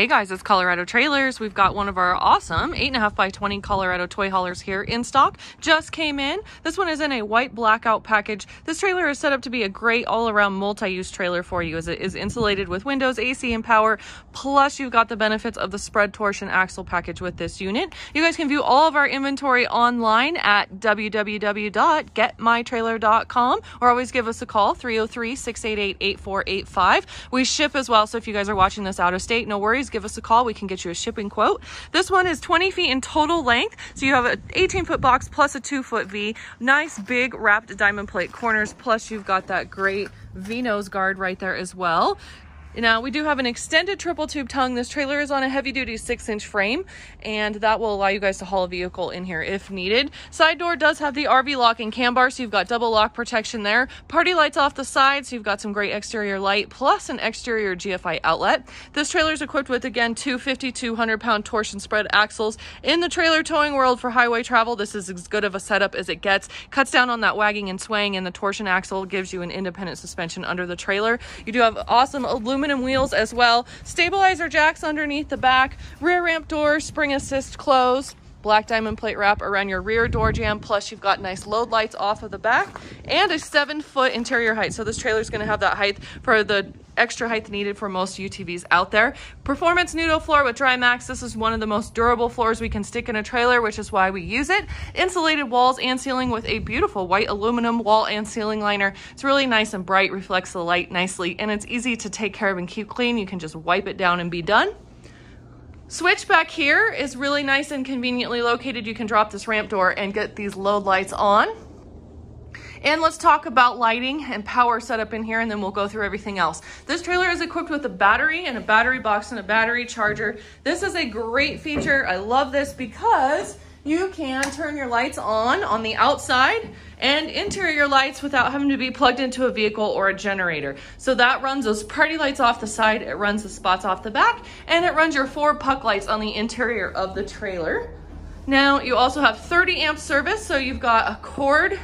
Hey guys, it's Colorado Trailers. We've got one of our awesome 8.5 by 20 Colorado toy haulers here in stock. Just came in. This one is in a white blackout package. This trailer is set up to be a great all-around multi-use trailer for you as it is insulated with windows, AC, and power. Plus, you've got the benefits of the spread torsion axle package with this unit. You guys can view all of our inventory online at www.getmytrailer.com or always give us a call, 303-688-8485. We ship as well, so if you guys are watching this out of state, no worries give us a call. We can get you a shipping quote. This one is 20 feet in total length. So you have an 18 foot box plus a two foot V. Nice big wrapped diamond plate corners. Plus you've got that great V-nose guard right there as well. Now we do have an extended triple tube tongue. This trailer is on a heavy duty six inch frame and that will allow you guys to haul a vehicle in here if needed. Side door does have the RV lock and cam bar so you've got double lock protection there. Party lights off the side so you've got some great exterior light plus an exterior GFI outlet. This trailer is equipped with again two 5200 pound torsion spread axles. In the trailer towing world for highway travel this is as good of a setup as it gets. Cuts down on that wagging and swaying and the torsion axle gives you an independent suspension under the trailer. You do have awesome aluminum aluminum wheels as well. Stabilizer jacks underneath the back, rear ramp door, spring assist close, black diamond plate wrap around your rear door jamb plus you've got nice load lights off of the back and a seven foot interior height. So this trailer is going to have that height for the extra height needed for most UTVs out there. Performance Nudo floor with Drymax. This is one of the most durable floors we can stick in a trailer, which is why we use it. Insulated walls and ceiling with a beautiful white aluminum wall and ceiling liner. It's really nice and bright, reflects the light nicely, and it's easy to take care of and keep clean. You can just wipe it down and be done. Switch back here is really nice and conveniently located. You can drop this ramp door and get these load lights on. And let's talk about lighting and power setup in here and then we'll go through everything else. This trailer is equipped with a battery and a battery box and a battery charger. This is a great feature. I love this because you can turn your lights on on the outside and interior lights without having to be plugged into a vehicle or a generator. So that runs those party lights off the side, it runs the spots off the back, and it runs your four puck lights on the interior of the trailer. Now you also have 30 amp service, so you've got a cord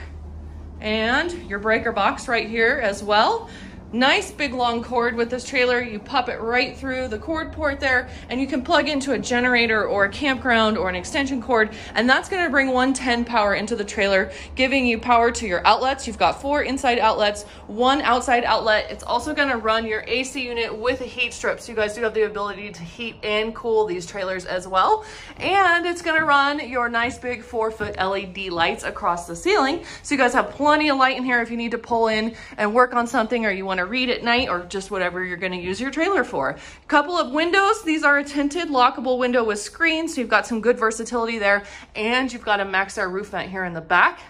and your breaker box right here as well. Nice big long cord with this trailer. You pop it right through the cord port there and you can plug into a generator or a campground or an extension cord and that's gonna bring 110 power into the trailer, giving you power to your outlets. You've got four inside outlets, one outside outlet. It's also gonna run your AC unit with a heat strip. So you guys do have the ability to heat and cool these trailers as well. And it's gonna run your nice big four foot LED lights across the ceiling. So you guys have plenty of light in here if you need to pull in and work on something or you want want read at night or just whatever you're going to use your trailer for. Couple of windows. These are a tinted lockable window with screens. So you've got some good versatility there. And you've got a Maxxair roof vent here in the back.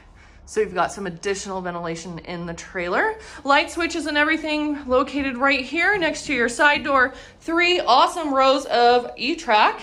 So you've got some additional ventilation in the trailer. Light switches and everything located right here next to your side door. Three awesome rows of E-Track.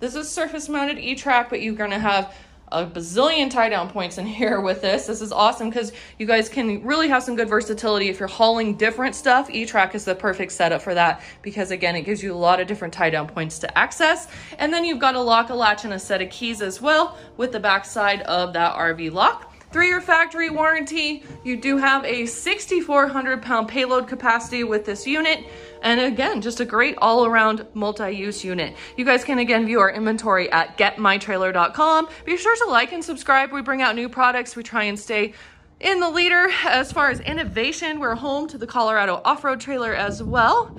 This is surface mounted E-Track, but you're gonna have a bazillion tie down points in here with this. This is awesome because you guys can really have some good versatility. If you're hauling different stuff, E-Track is the perfect setup for that because again, it gives you a lot of different tie down points to access. And then you've got a lock, a latch, and a set of keys as well with the back side of that RV lock. Three-year factory warranty. You do have a 6,400 pound payload capacity with this unit. And again, just a great all-around multi-use unit. You guys can again view our inventory at getmytrailer.com. Be sure to like and subscribe. We bring out new products. We try and stay in the leader as far as innovation. We're home to the Colorado off-road trailer as well.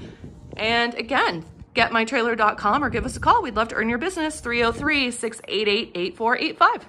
And again, getmytrailer.com or give us a call. We'd love to earn your business, 303-688-8485.